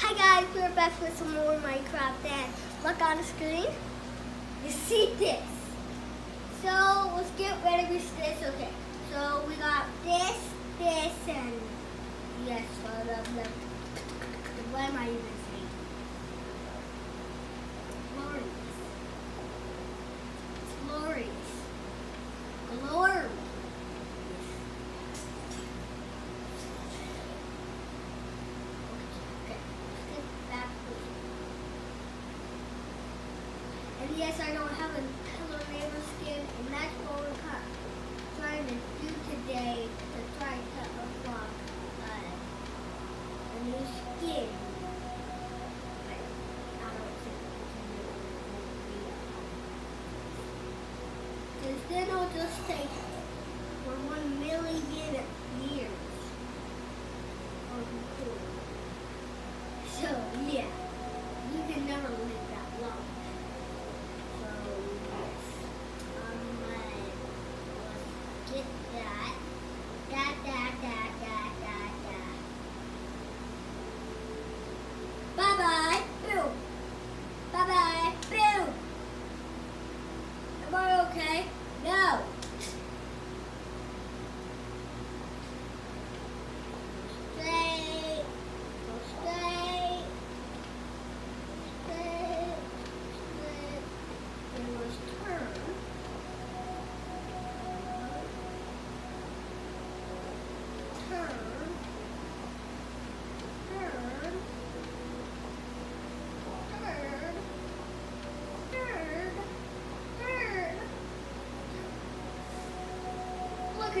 Hi guys, we're back with some more Minecraft and look on the screen. You see this. So let's get ready with this. Okay, so we got this, this, and yes, I love them. What am I even saying? Glorious. Glorious. Glorious. Okay, let's get back to And yes, I don't have a pillar neighbor skin, and that's what we're trying to do today to try to unlock uh, a new skin. I. Because then it'll just take for one million years. Or cool. So yeah, you can never live that long. So yes, um, let's get that, that, that, that, that, that, that. Bye bye, boom. Bye bye, boom. Am I okay? No.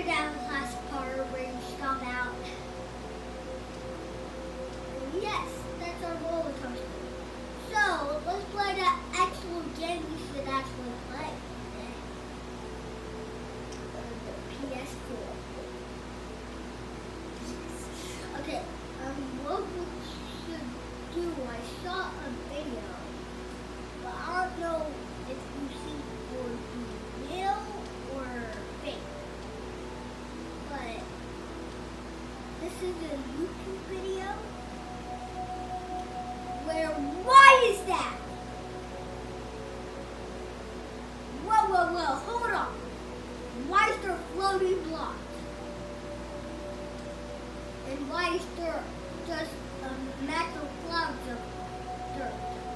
Last part where you stop out. Yes, that's our roller coaster. So let's play the actual game we should actually play. The PS4. Okay, um, what we should do, I saw a video, but I don't know if you think it would be real or fake. But this is a YouTube video where why is that? Whoa, whoa, whoa, hold on. Why is there floating blocks? And why is there just a massive clouds of dirt?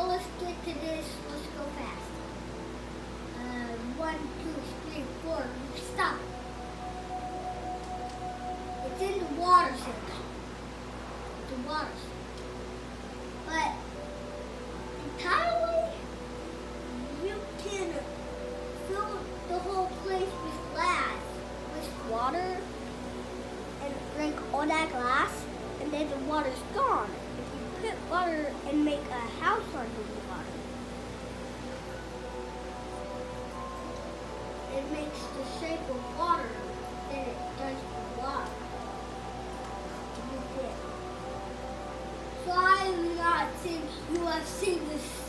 So let's get to this. Let's go fast. Uh, one, two, three, four. Stop. It's in the water. It's the water. But entirely, you can fill the whole place with glass, with water, and drink all that glass, and then the water's gone. If you put water and make makes the shape of water than it does the water. So I do not think you have seen this